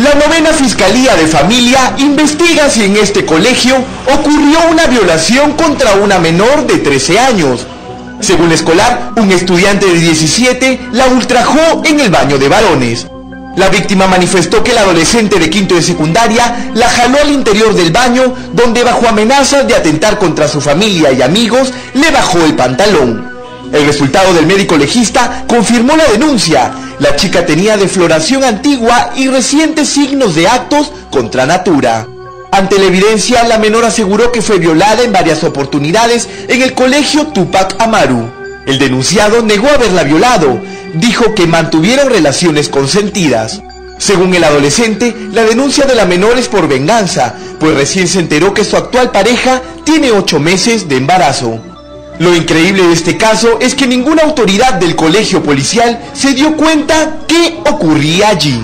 La novena Fiscalía de Familia investiga si en este colegio ocurrió una violación contra una menor de 13 años. Según la escolar, un estudiante de 17 la ultrajó en el baño de varones. La víctima manifestó que el adolescente de quinto de secundaria la jaló al interior del baño donde bajo amenazas de atentar contra su familia y amigos le bajó el pantalón. El resultado del médico legista confirmó la denuncia. La chica tenía defloración antigua y recientes signos de actos contra natura. Ante la evidencia, la menor aseguró que fue violada en varias oportunidades en el colegio Tupac Amaru. El denunciado negó haberla violado, dijo que mantuvieron relaciones consentidas. Según el adolescente, la denuncia de la menor es por venganza, pues recién se enteró que su actual pareja tiene ocho meses de embarazo. Lo increíble de este caso es que ninguna autoridad del colegio policial se dio cuenta qué ocurría allí.